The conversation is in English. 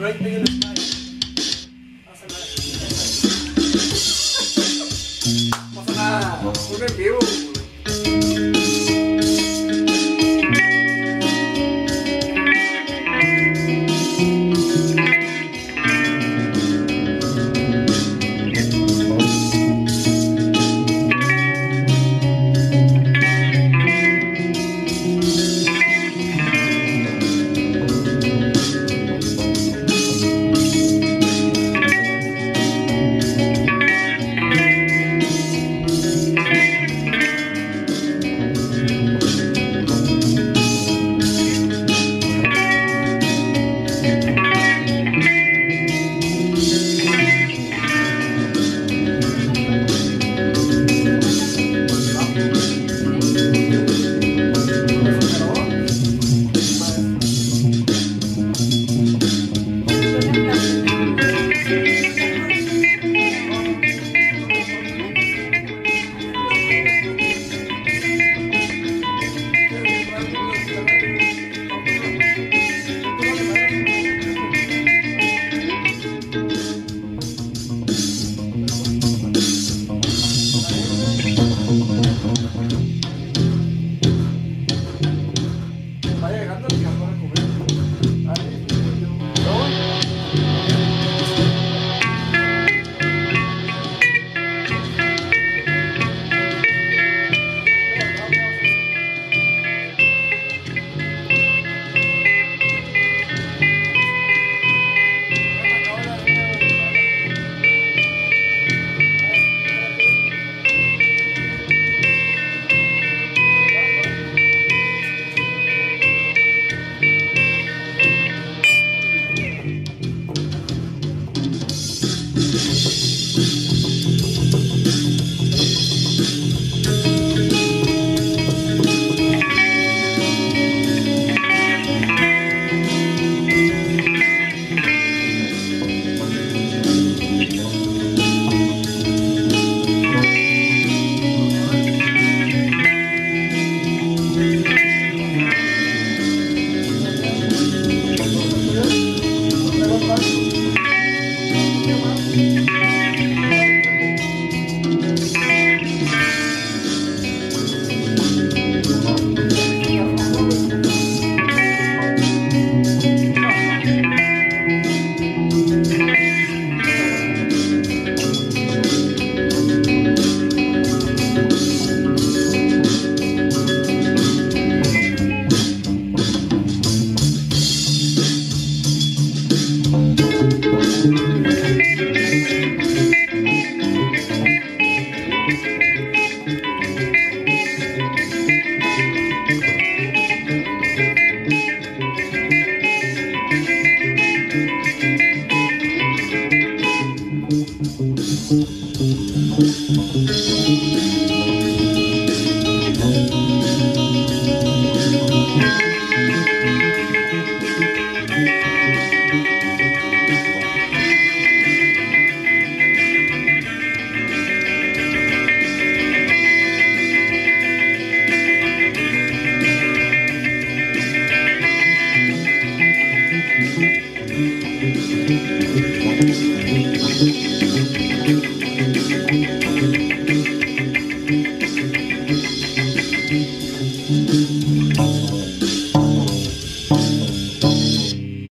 Right thing in the sky.